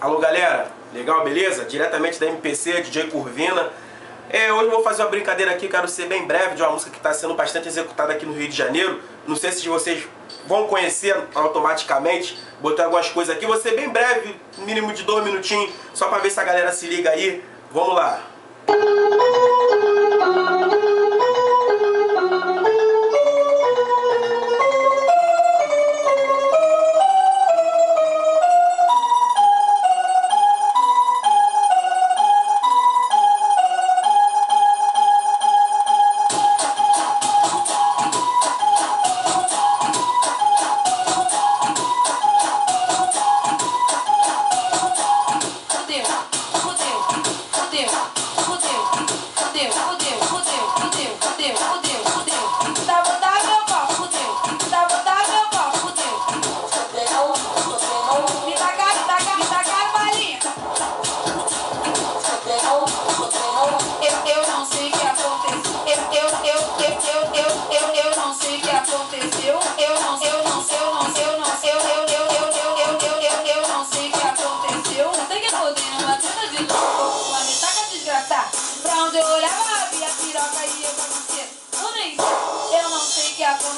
Alô galera, legal, beleza? Diretamente da MPC, DJ Curvina. É, hoje eu vou fazer uma brincadeira aqui, quero ser bem breve, de uma música que está sendo bastante executada aqui no Rio de Janeiro. Não sei se vocês vão conhecer automaticamente. Botei algumas coisas aqui, vou ser bem breve, mínimo de dois minutinhos, só para ver se a galera se liga aí. Vamos lá.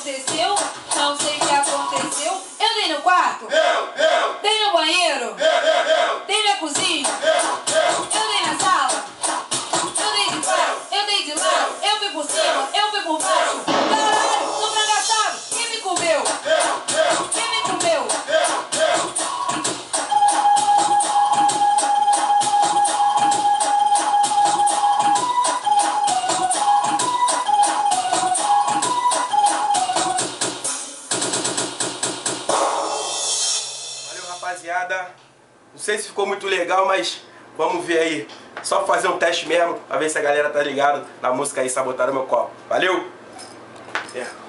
Aconteceu, não sei rapaziada. Não sei se ficou muito legal, mas vamos ver aí. Só fazer um teste mesmo, pra ver se a galera tá ligado na música aí, sabotaram meu copo. Valeu! Yeah.